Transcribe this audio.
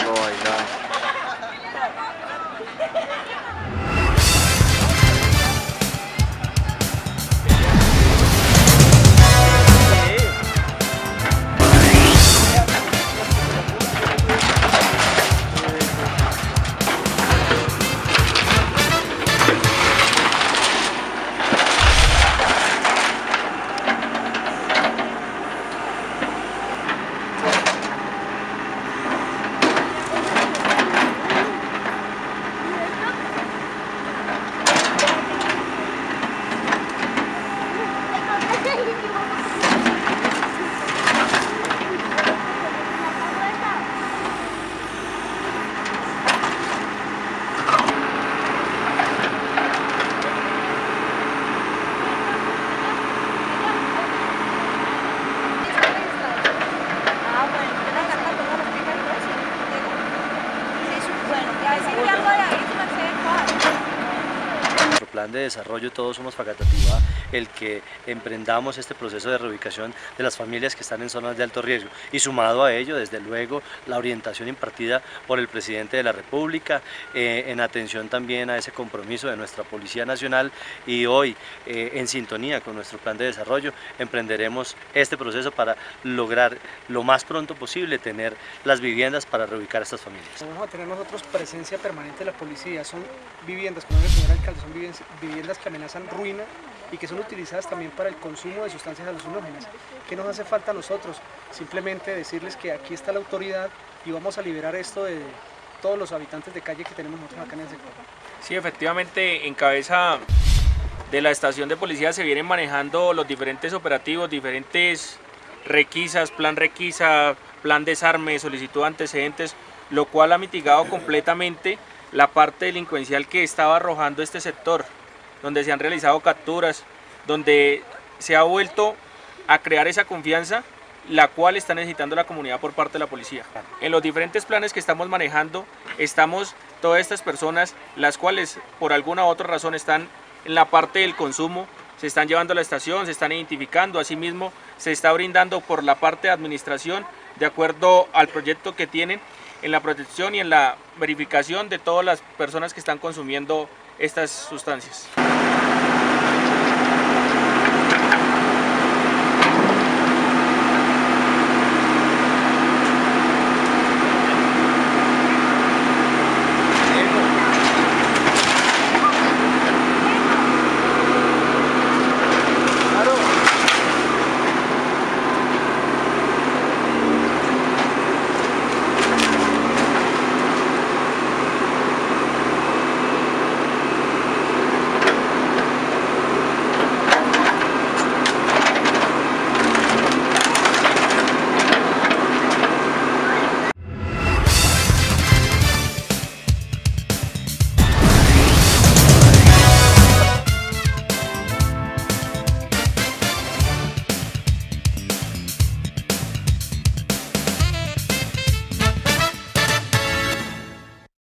solo ahí ya. Bailar. Nuestro plan de desarrollo Todos Somos Facatativá, el que emprendamos este proceso de reubicación de las familias que están en zonas de alto riesgo y sumado a ello, desde luego, la orientación impartida por el Presidente de la República eh, en atención también a ese compromiso de nuestra Policía Nacional y hoy, eh, en sintonía con nuestro plan de desarrollo, emprenderemos este proceso para lograr lo más pronto posible tener las viviendas para reubicar a estas familias. Vamos a tener nosotros presencia permanente de la policía, son viviendas, como el señor alcalde, son viviendas, viviendas que amenazan ruina y que son utilizadas también para el consumo de sustancias alucinógenas. ¿Qué nos hace falta a nosotros? Simplemente decirles que aquí está la autoridad y vamos a liberar esto de todos los habitantes de calle que tenemos nosotros acá en el sector. Sí, efectivamente, en cabeza de la estación de policía se vienen manejando los diferentes operativos, diferentes requisas, plan requisa, plan desarme, solicitud de antecedentes, lo cual ha mitigado completamente la parte delincuencial que estaba arrojando este sector, donde se han realizado capturas, donde se ha vuelto a crear esa confianza la cual está necesitando la comunidad por parte de la policía. En los diferentes planes que estamos manejando, estamos todas estas personas, las cuales por alguna u otra razón están en la parte del consumo, se están llevando a la estación, se están identificando, asimismo se está brindando por la parte de administración, de acuerdo al proyecto que tienen, en la protección y en la verificación de todas las personas que están consumiendo estas sustancias.